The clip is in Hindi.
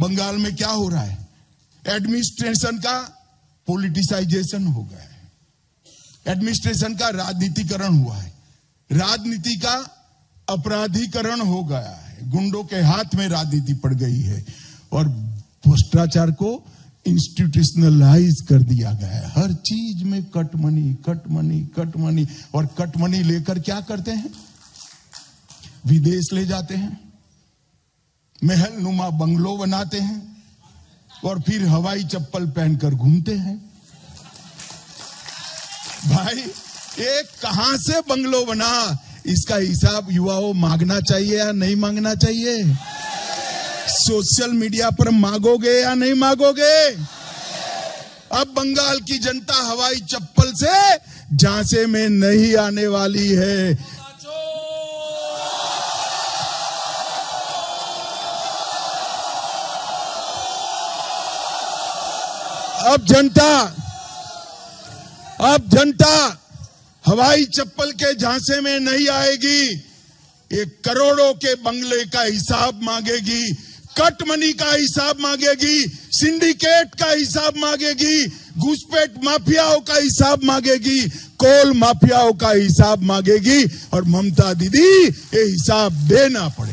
बंगाल में क्या हो रहा है? एडमिनिस्ट्रेशन का पॉलिटिसाइजेशन हो गया है। एडमिनिस्ट्रेशन का राजनीतिकरण हुआ है। राजनीति का अपराधीकरण हो गया है। गुंडों के हाथ में राजनीति पड़ गई है और भ्रष्टाचार को इंस्टीट्यूशनलाइज कर दिया गया है। हर चीज़ में cut money cut money cut money और कट मनी लेकर क्या करते हैं? विदेश ले जाते हैं। महल नुमा बंगलो बनाते हैं और फिर हवाई चप्पल पहनकर घूमते हैं। भाई ये कहाँ से बंगलो बना? इसका हिसाब युवाओं मांगना चाहिए या नहीं मांगना चाहिए? सोशल मीडिया पर मांगोगे या नहीं मांगोगे? अब बंगाल की जनता हवाई चप्पल से झांसे में नहीं आने वाली है। अब जनता अब जनता हवाई चप्पल के झांसे में नहीं आएगी, एक करोड़ों के बंगले का हिसाब मांगेगी कट मनी का हिसाब मांगेगी, सिंडिकेट का हिसाब मांगेगी, घुसपैठ माफियाओं का हिसाब मांगेगी, कोल माफियाओं का हिसाब मांगेगी, और ममता दीदी, ये हिसाब देना पड़ेगा।